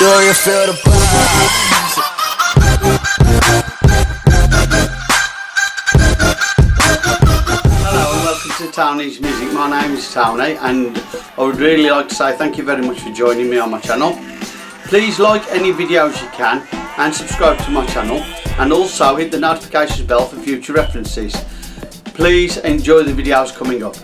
Do you feel the? Hello welcome to Tony's Music. My name is Tony and I would really like to say thank you very much for joining me on my channel. Please like any videos you can and subscribe to my channel and also hit the notifications bell for future references. Please enjoy the videos coming up.